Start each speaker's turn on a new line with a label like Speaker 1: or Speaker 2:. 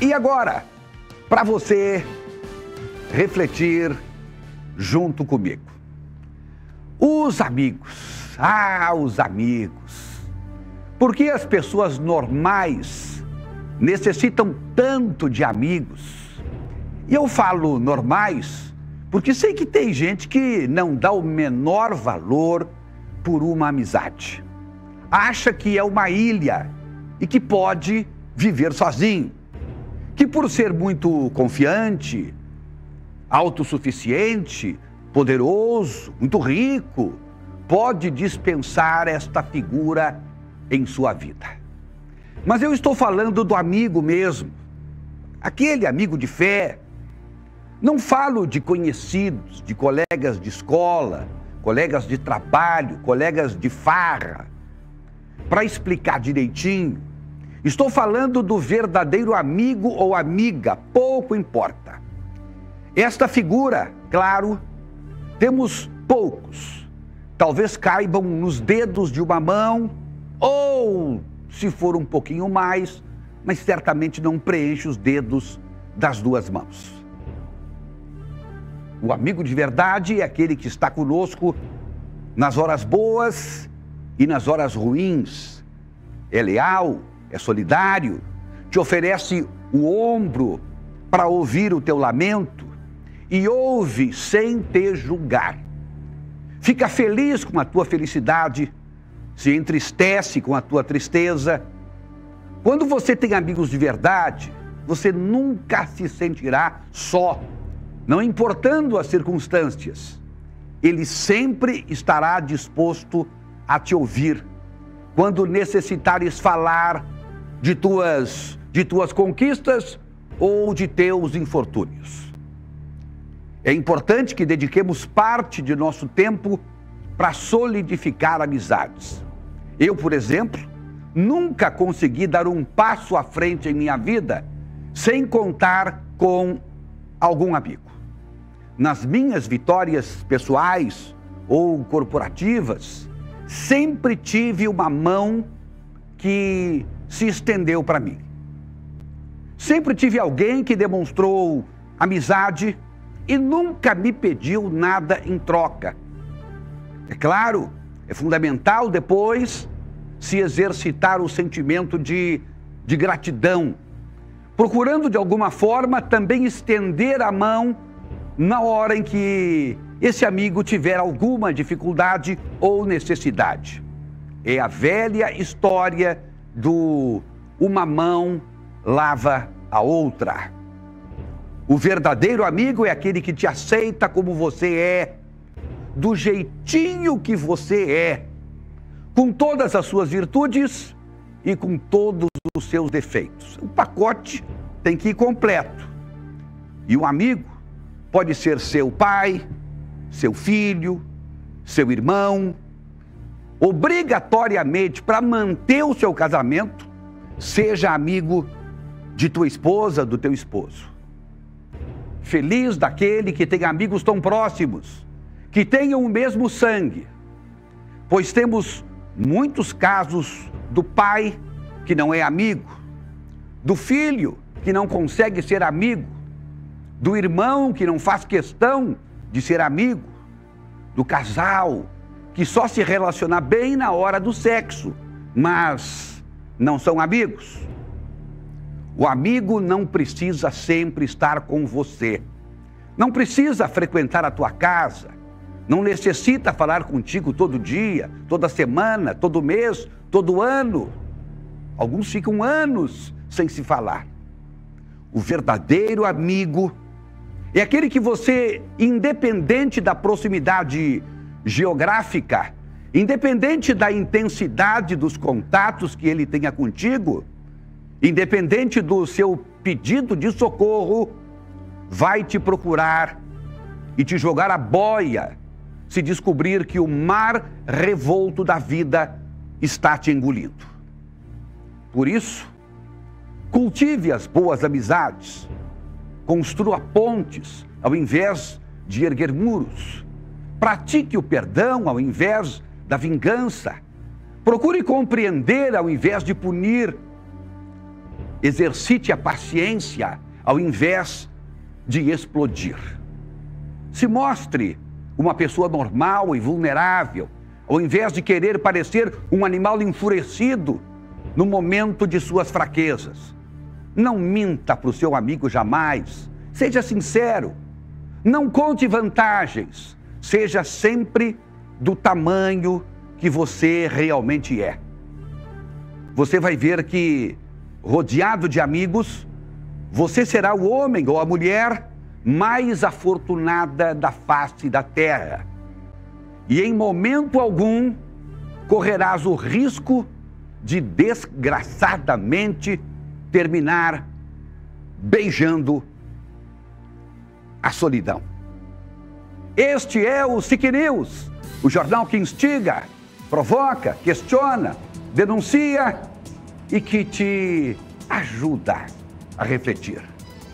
Speaker 1: E agora, para você refletir junto comigo. Os amigos, ah, os amigos. Por que as pessoas normais necessitam tanto de amigos? E eu falo normais porque sei que tem gente que não dá o menor valor por uma amizade. Acha que é uma ilha e que pode viver sozinho que por ser muito confiante, autossuficiente, poderoso, muito rico, pode dispensar esta figura em sua vida. Mas eu estou falando do amigo mesmo, aquele amigo de fé. Não falo de conhecidos, de colegas de escola, colegas de trabalho, colegas de farra. Para explicar direitinho, Estou falando do verdadeiro amigo ou amiga, pouco importa. Esta figura, claro, temos poucos. Talvez caibam nos dedos de uma mão, ou, se for um pouquinho mais, mas certamente não preenche os dedos das duas mãos. O amigo de verdade é aquele que está conosco nas horas boas e nas horas ruins. É leal, é solidário, te oferece o ombro para ouvir o teu lamento e ouve sem te julgar. Fica feliz com a tua felicidade, se entristece com a tua tristeza. Quando você tem amigos de verdade, você nunca se sentirá só, não importando as circunstâncias. Ele sempre estará disposto a te ouvir. Quando necessitares falar, de tuas, de tuas conquistas ou de teus infortúnios. É importante que dediquemos parte de nosso tempo para solidificar amizades. Eu, por exemplo, nunca consegui dar um passo à frente em minha vida sem contar com algum amigo. Nas minhas vitórias pessoais ou corporativas, sempre tive uma mão que se estendeu para mim. Sempre tive alguém que demonstrou amizade e nunca me pediu nada em troca. É claro, é fundamental depois se exercitar o sentimento de, de gratidão, procurando de alguma forma também estender a mão na hora em que esse amigo tiver alguma dificuldade ou necessidade. É a velha história do uma mão lava a outra. O verdadeiro amigo é aquele que te aceita como você é, do jeitinho que você é, com todas as suas virtudes e com todos os seus defeitos. O pacote tem que ir completo. E o amigo pode ser seu pai, seu filho, seu irmão, obrigatoriamente, para manter o seu casamento, seja amigo de tua esposa, do teu esposo. Feliz daquele que tem amigos tão próximos, que tenham o mesmo sangue, pois temos muitos casos do pai que não é amigo, do filho que não consegue ser amigo, do irmão que não faz questão de ser amigo, do casal que só se relaciona bem na hora do sexo, mas não são amigos. O amigo não precisa sempre estar com você. Não precisa frequentar a tua casa. Não necessita falar contigo todo dia, toda semana, todo mês, todo ano. Alguns ficam anos sem se falar. O verdadeiro amigo é aquele que você, independente da proximidade geográfica, independente da intensidade dos contatos que ele tenha contigo, independente do seu pedido de socorro, vai te procurar e te jogar a boia se descobrir que o mar revolto da vida está te engolindo. Por isso, cultive as boas amizades, construa pontes ao invés de erguer muros Pratique o perdão ao invés da vingança. Procure compreender ao invés de punir. exercite a paciência ao invés de explodir. Se mostre uma pessoa normal e vulnerável, ao invés de querer parecer um animal enfurecido no momento de suas fraquezas. Não minta para o seu amigo jamais. Seja sincero. Não conte vantagens. Seja sempre do tamanho que você realmente é. Você vai ver que, rodeado de amigos, você será o homem ou a mulher mais afortunada da face da terra. E em momento algum correrás o risco de desgraçadamente terminar beijando a solidão. Este é o SIC News, o jornal que instiga, provoca, questiona, denuncia e que te ajuda a refletir.